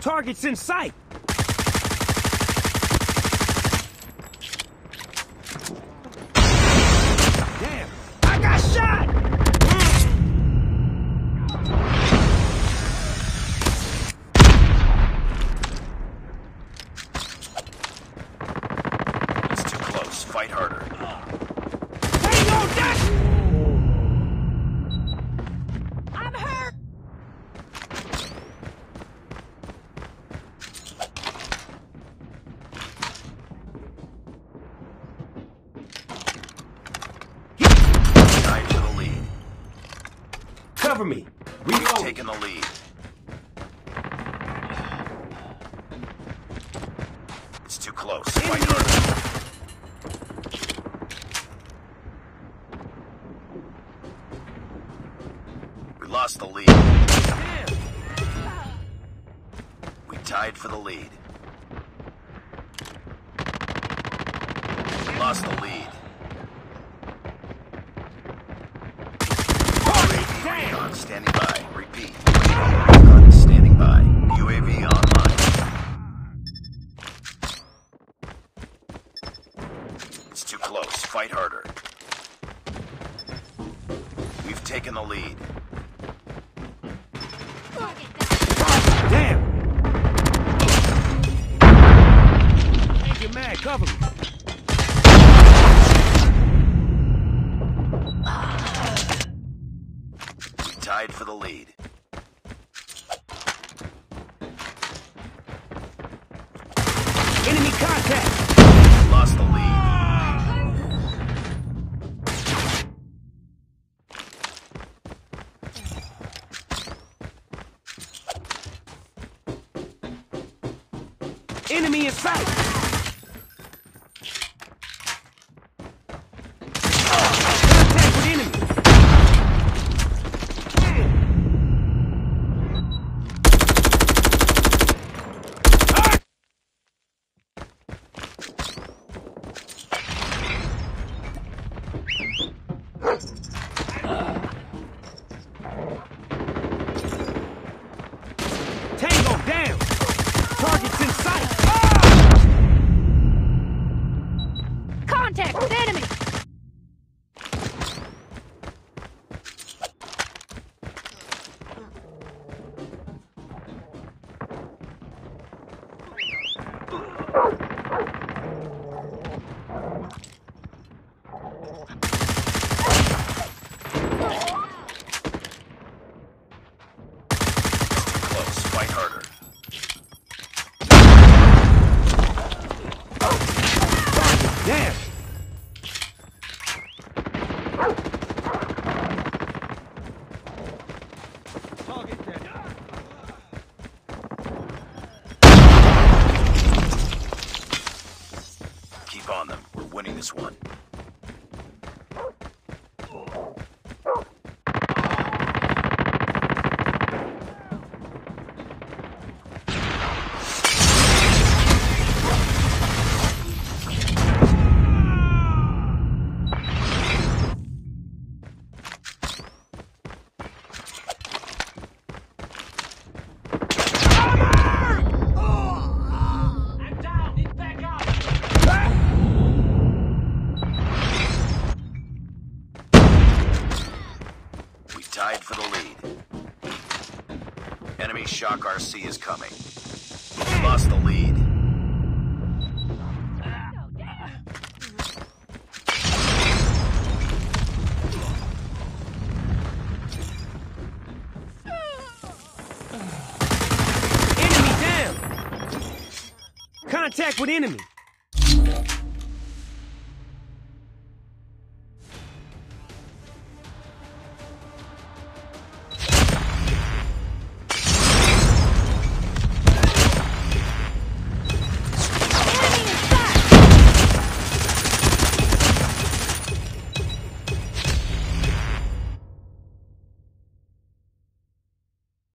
Target's in sight! Cover me! We've taken the lead. It's too close. Fight. We lost the lead. We tied for the lead. We lost the lead. UAV recon standing by. Repeat. Recon standing by. UAV online. It's too close. Fight harder. We've taken the lead. Damn! Ain't get mad, cover me. For the lead. Enemy contact! Lost the lead. Enemy in sight! Close. Fight harder. Damn! Keep on them. We're winning this one. For the lead. Enemy Shock RC is coming. Lost the lead. Enemy down! Contact with enemy!